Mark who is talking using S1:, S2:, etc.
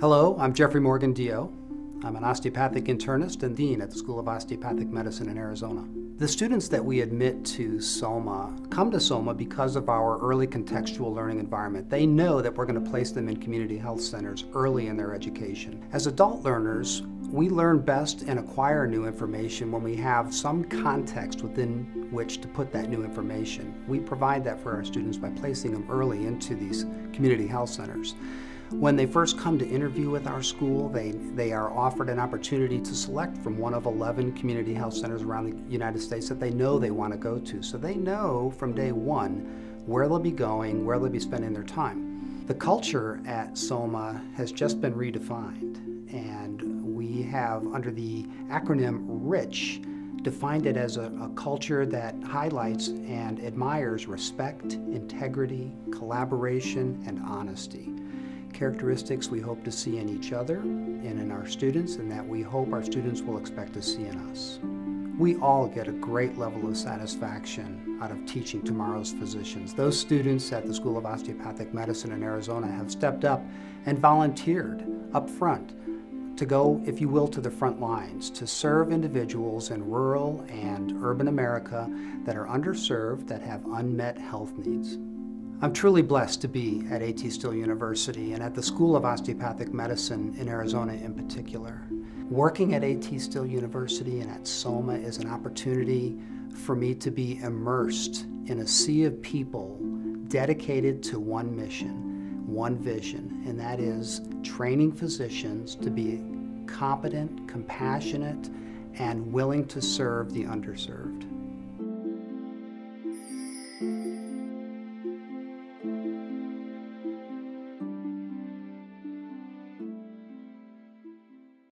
S1: Hello, I'm Jeffrey Morgan DO. I'm an osteopathic internist and dean at the School of Osteopathic Medicine in Arizona. The students that we admit to SOMA come to SOMA because of our early contextual learning environment. They know that we're going to place them in community health centers early in their education. As adult learners, we learn best and acquire new information when we have some context within which to put that new information. We provide that for our students by placing them early into these community health centers. When they first come to interview with our school, they, they are offered an opportunity to select from one of 11 community health centers around the United States that they know they want to go to. So they know from day one where they'll be going, where they'll be spending their time. The culture at SOMA has just been redefined, and we have, under the acronym RICH, defined it as a, a, culture that highlights and admires respect, integrity, collaboration, and honesty characteristics we hope to see in each other and in our students, and that we hope our students will expect to see in us. We all get a great level of satisfaction out of teaching tomorrow's physicians. Those students at the School of Osteopathic Medicine in Arizona have stepped up and volunteered up front to go, if you will, to the front lines, to serve individuals in rural and urban America that are underserved, that have unmet health needs. I'm truly blessed to be at A.T. Still University and at the School of Osteopathic Medicine in Arizona in particular. Working at A.T. Still University and at SOMA is an opportunity for me to be immersed in a sea of people dedicated to one mission, one vision, and that is training physicians to be competent, compassionate, and willing to serve the underserved.